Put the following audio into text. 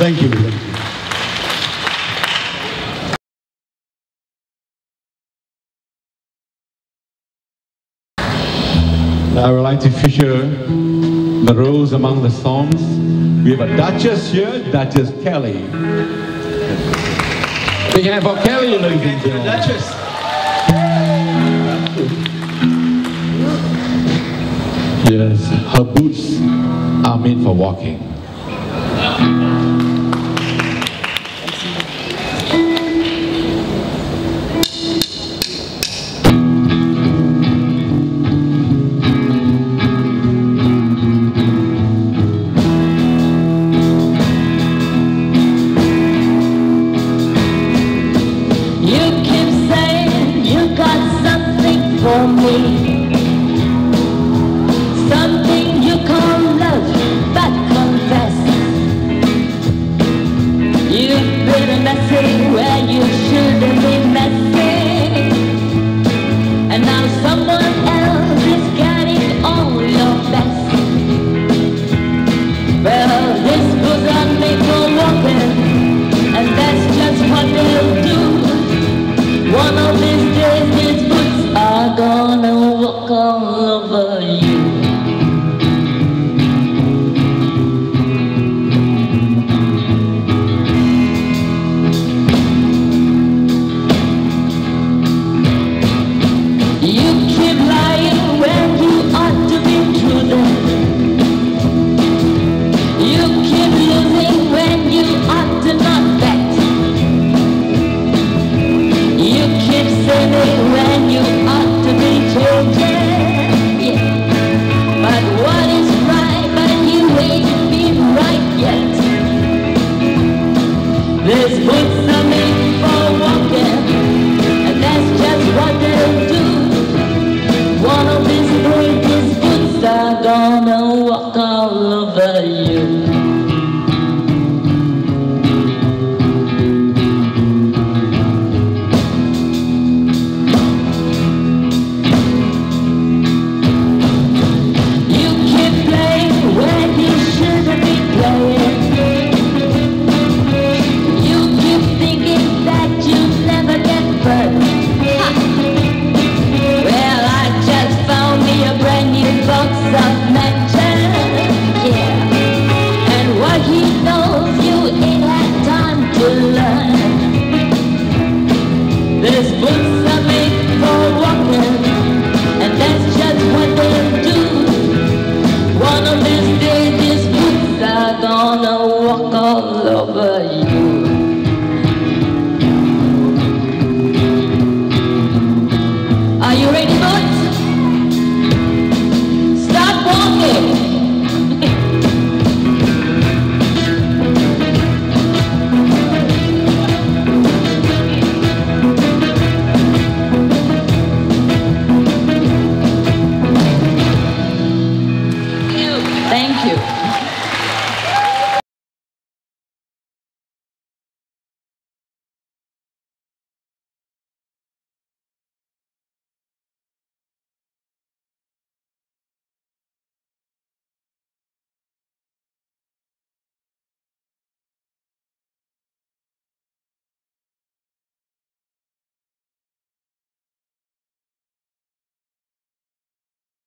Thank you. Thank you. I would like to feature the rose among the songs. We have a Duchess here, Duchess Kelly. We have a Kelly, ladies and gentlemen. Duchess. Yes, her boots are made for walking. you. Thank you.